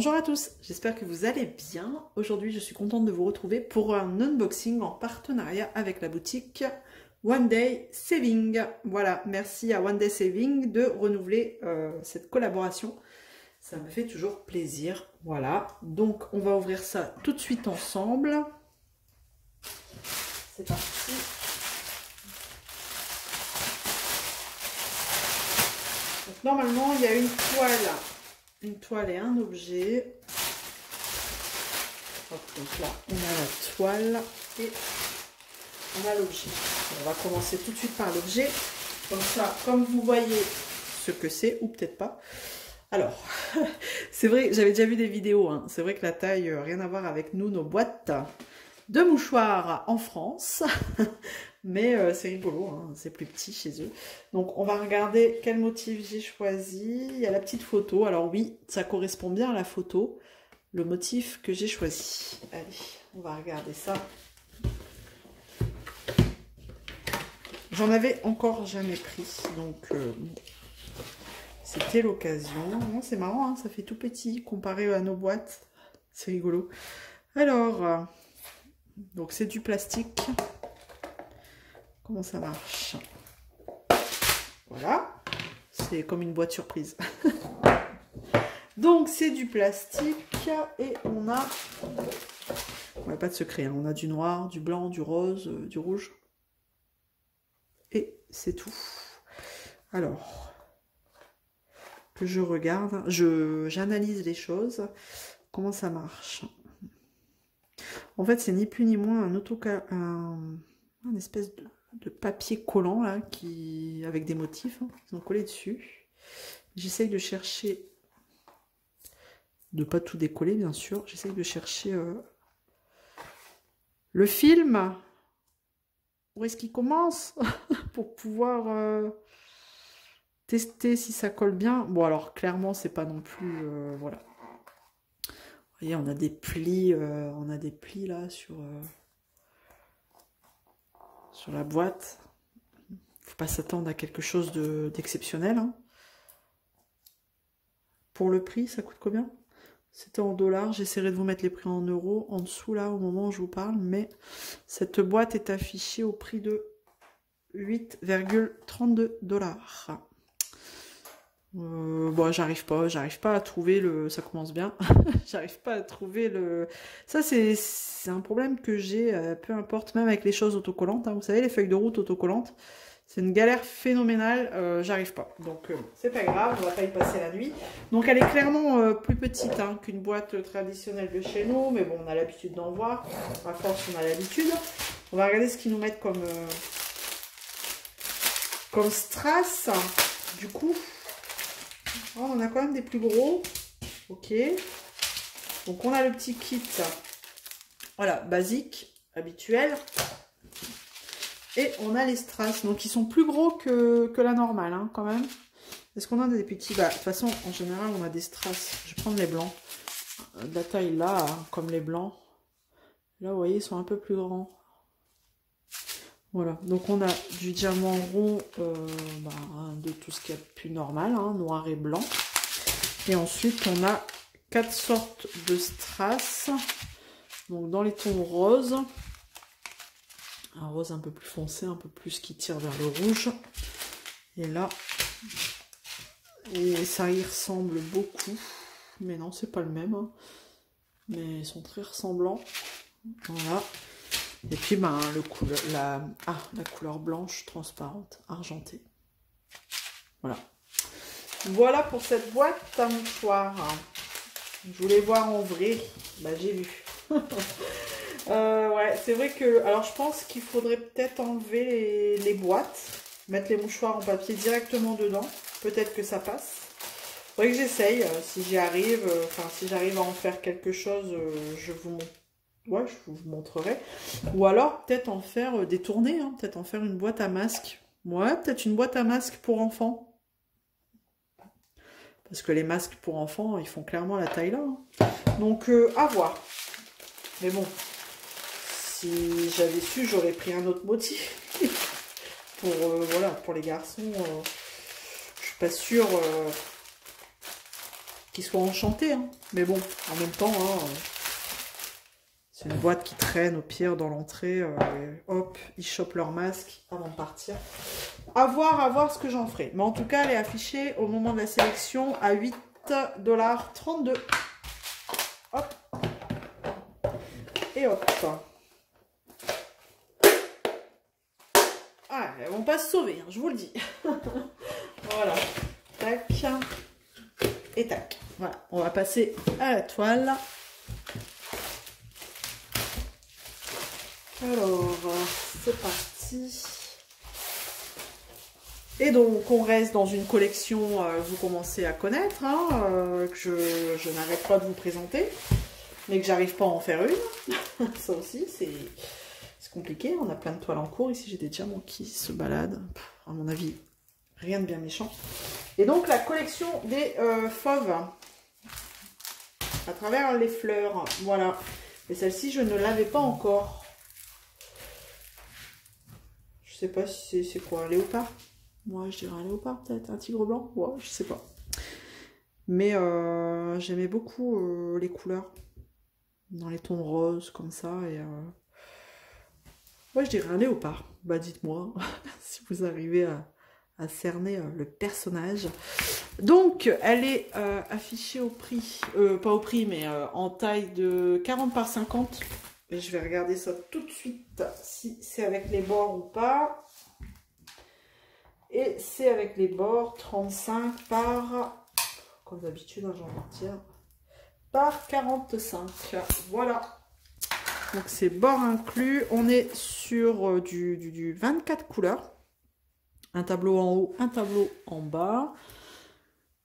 Bonjour à tous, j'espère que vous allez bien. Aujourd'hui, je suis contente de vous retrouver pour un unboxing en partenariat avec la boutique One Day Saving. Voilà, merci à One Day Saving de renouveler euh, cette collaboration. Ça me fait toujours plaisir. Voilà, donc on va ouvrir ça tout de suite ensemble. C'est parti. Normalement, il y a une toile une toile et un objet. donc là, on a la toile et on a l'objet. On va commencer tout de suite par l'objet. Comme ça, comme vous voyez ce que c'est, ou peut-être pas. Alors, c'est vrai, j'avais déjà vu des vidéos. Hein. C'est vrai que la taille, euh, rien à voir avec nous, nos boîtes de mouchoirs en France. Mais euh, c'est rigolo, hein, c'est plus petit chez eux. Donc on va regarder quel motif j'ai choisi. Il y a la petite photo. Alors oui, ça correspond bien à la photo, le motif que j'ai choisi. Allez, on va regarder ça. J'en avais encore jamais pris, donc euh, c'était l'occasion. C'est marrant, hein, ça fait tout petit comparé à nos boîtes. C'est rigolo. Alors, donc c'est du plastique comment ça marche? Voilà, c'est comme une boîte surprise. Donc c'est du plastique et on a, on pas de secret, hein. on a du noir, du blanc, du rose, euh, du rouge. Et c'est tout. Alors, que je regarde, j'analyse les choses, comment ça marche? En fait, c'est ni plus ni moins un autocal, un, espèce de papier collant là, qui, avec des motifs, hein, ont collé dessus. J'essaye de chercher, de pas tout décoller bien sûr, j'essaye de chercher euh, le film, où est-ce qu'il commence, pour pouvoir euh, tester si ça colle bien. Bon alors clairement c'est pas non plus, euh, voilà. On a des plis, on a des plis là sur sur la boîte. faut pas s'attendre à quelque chose d'exceptionnel. Hein. Pour le prix, ça coûte combien? C'était en dollars. J'essaierai de vous mettre les prix en euros en dessous là au moment où je vous parle. Mais cette boîte est affichée au prix de 8,32 dollars. Euh, bon, j'arrive pas, j'arrive pas à trouver le. Ça commence bien. j'arrive pas à trouver le. Ça, c'est un problème que j'ai, euh, peu importe, même avec les choses autocollantes. Hein. Vous savez, les feuilles de route autocollantes, c'est une galère phénoménale. Euh, j'arrive pas. Donc, c'est pas grave, on va pas y passer la nuit. Donc, elle est clairement plus petite hein, qu'une boîte traditionnelle de chez nous. Mais bon, on a l'habitude d'en voir. À force, on a l'habitude. On va regarder ce qu'ils nous mettent comme. comme strass. Du coup, Oh, on a quand même des plus gros. Ok. Donc on a le petit kit. Voilà, basique, habituel. Et on a les strass. Donc ils sont plus gros que, la normale hein, quand même. Est-ce qu'on a des petits? Bah, De toute façon, en général, on a des strass. Je vais prendre les blancs. De la taille là, comme les blancs. Là, vous voyez, ils sont un peu plus grands. Voilà, donc on a du diamant rond euh, bah, de tout ce qui est plus normal, hein, noir et blanc. Et ensuite on a quatre sortes de strass. Donc dans les tons roses, un rose un peu plus foncé, un peu plus qui tire vers le rouge. Et là, et ça y ressemble beaucoup. Mais non, c'est pas le même. Hein. Mais ils sont très ressemblants. Voilà. Et puis, ben, le ah, la couleur blanche transparente, argentée. Voilà. Voilà pour cette boîte à mouchoirs. Je voulais voir en vrai. Bah, j'ai vu. Euh, ouais, c'est vrai que... Alors, je pense qu'il faudrait peut-être enlever les, boîtes. Mettre les mouchoirs en papier directement dedans. Peut-être que ça passe. Faudrait que j'essaye. Euh, si j'y arrive, euh, enfin, si j'arrive à en faire quelque chose, je vous montre ouais, je vous montrerai. Ou alors, peut-être en faire euh, des tournées, hein. peut-être en faire une boîte à masque. Ouais, peut-être une boîte à masque pour enfants. Parce que les masques pour enfants, ils font clairement la taille là. Hein. Donc, euh, à voir. Mais bon, si j'avais su, j'aurais pris un autre motif. pour, euh, voilà, pour les garçons, je suis pas sûre qu'il soit enchanté. Hein. Mais bon, en même temps, hein, c'est une boîte qui traîne au pire dans l'entrée. hop, ils chopent leur masque avant de partir. À voir, à voir ce que j'en ferai. Mais en tout cas, elle est affichée au moment de la sélection à 8,32$. Hop. Et hop. Ah, elles vont pas se sauver, hein, je vous le dis. voilà. Tac. Et tac. Voilà. On va passer à la toile. Alors, c'est parti. Et donc, on reste dans une collection euh, vous commencez à connaître, hein, euh, que je, n'arrête pas de vous présenter, mais que j'arrive pas à en faire une. Ça aussi, c'est compliqué. On a plein de toiles en cours. Ici, j'ai des diamants qui se baladent. à mon avis, rien de bien méchant. Et donc, la collection des euh, fauves à travers les fleurs. Voilà. Et celle-ci, je ne l'avais pas encore. Je sais pas si c'est quoi, léopard? Moi, je dirais un léopard peut-être, un tigre blanc? Ouais, je sais pas. Mais euh, j'aimais beaucoup euh, les couleurs. Dans les tons roses, comme ça. Et moi, je dirais un léopard. Bah, dites-moi si vous arrivez à, cerner euh, le personnage. Donc, elle est euh, affichée au prix, euh, pas au prix, mais en taille de 40 par 50. Je vais regarder ça tout de suite, si c'est avec les bords ou pas. Et c'est avec les bords 35 par, comme d'habitude, hein, j'en par 45. Voilà. Donc c'est bord inclus. On est sur euh, du, 24 couleurs. Un tableau en haut, un tableau en bas.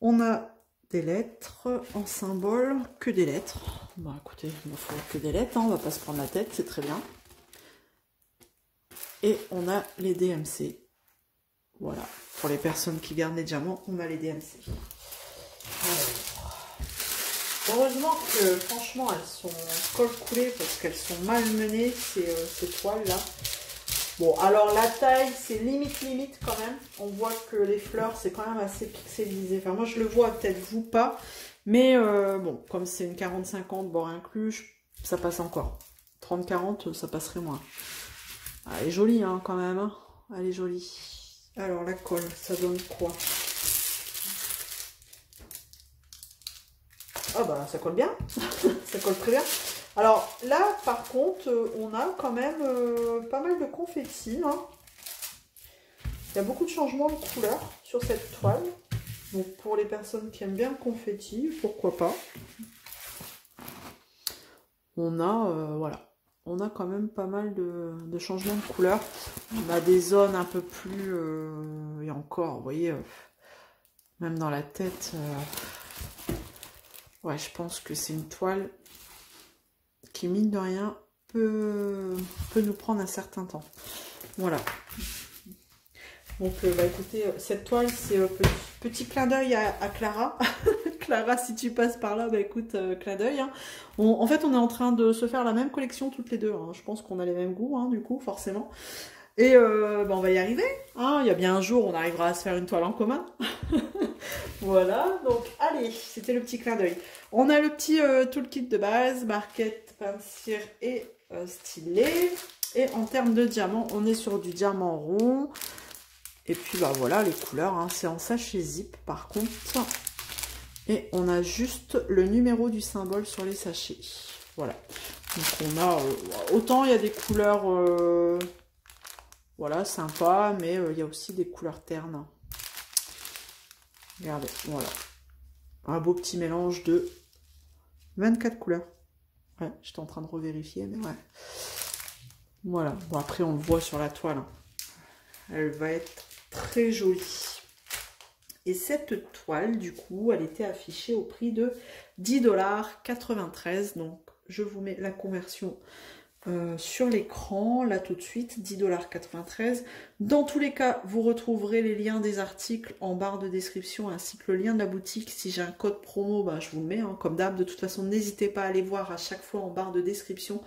On a des lettres en symbole, que des lettres. Bon écoutez, il me faut que des lettres, hein, on va pas se prendre la tête, c'est très bien. Et on a les DMC. Voilà, pour les personnes qui gardent les diamants, on a les DMC. Heureusement que franchement elles sont col coulées parce qu'elles sont mal menées ces, euh, toiles là. Bon alors la taille c'est limite limite quand même. On voit que les fleurs c'est quand même assez pixelisé. Enfin moi je le vois peut-être vous pas. Mais euh, bon comme c'est une 40-50 bord inclus ça passe encore. 30-40 ça passerait moins. Ah, elle est jolie hein, quand même. Hein. Elle est jolie. Alors la colle ça donne quoi? Ah bah ça colle bien, ça colle très bien. Alors là par contre euh, on a quand même euh, pas mal de confettis. Hein. Il y a beaucoup de changements de couleur sur cette toile. Donc pour les personnes qui aiment bien le confetti, pourquoi pas. On a, euh, voilà, on a quand même pas mal de, changements de couleur. On a des zones un peu plus, et encore, vous voyez, même dans la tête, Ouais, je pense que c'est une toile qui, mine de rien, peut, nous prendre un certain temps. Voilà. Donc, euh, bah, écoutez, euh, cette toile, c'est euh, petit, clin d'œil à, Clara. Clara, si tu passes par là, bah écoute, clin d'œil. Hein. En fait, on est en train de se faire la même collection toutes les deux. Hein. Je pense qu'on a les mêmes goûts, hein, du coup, forcément. Et bah, on va y arriver. Il y a bien un jour, on arrivera à se faire une toile en commun. voilà, donc allez, c'était le petit clin d'œil. On a le petit toolkit de base, barquette, pince et euh, stylet. Et en termes de diamants, on est sur du diamant rond. Et puis bah voilà les couleurs, hein. c'est en sachet zip par contre. Et on a juste le numéro du symbole sur les sachets. Voilà. Donc on a, euh, autant il y a des couleurs, voilà, sympa, mais il y a aussi des couleurs ternes. Regardez, voilà. Un beau petit mélange de 24 couleurs. Ouais, j'étais en train de revérifier, mais ouais. Voilà. Bon, après, on le voit sur la toile. Hein. Elle va être très jolie. Et cette toile, du coup, elle était affichée au prix de 10,93$. Donc, je vous mets la conversion euh, sur l'écran, là tout de suite, 10,93$. Dans tous les cas, vous retrouverez les liens des articles en barre de description ainsi que le lien de la boutique. Si j'ai un code promo, bah, je vous le mets, hein, comme d'hab. De toute façon, n'hésitez pas à aller voir à chaque fois en barre de description.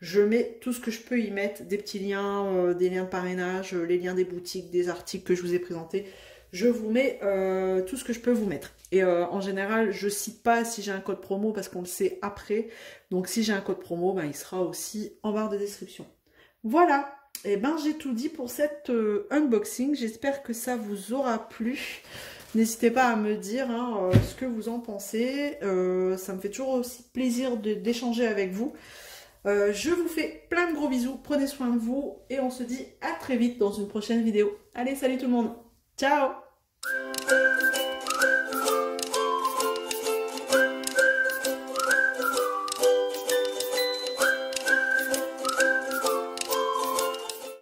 Je mets tout ce que je peux y mettre, des petits liens, euh, des liens de parrainage, euh, les liens des boutiques, des articles que je vous ai présentés. Je vous mets euh, tout ce que je peux vous mettre. Et euh, en général, je cite pas si j'ai un code promo parce qu'on le sait après. Donc si j'ai un code promo, ben, il sera aussi en barre de description. Voilà, et eh ben j'ai tout dit pour cette euh, unboxing. J'espère que ça vous aura plu. N'hésitez pas à me dire hein, ce que vous en pensez. ça me fait toujours aussi plaisir d'échanger avec vous. je vous fais plein de gros bisous. Prenez soin de vous. Et on se dit à très vite dans une prochaine vidéo. Allez, salut tout le monde ¡Chao!